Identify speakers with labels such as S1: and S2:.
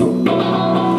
S1: nosso.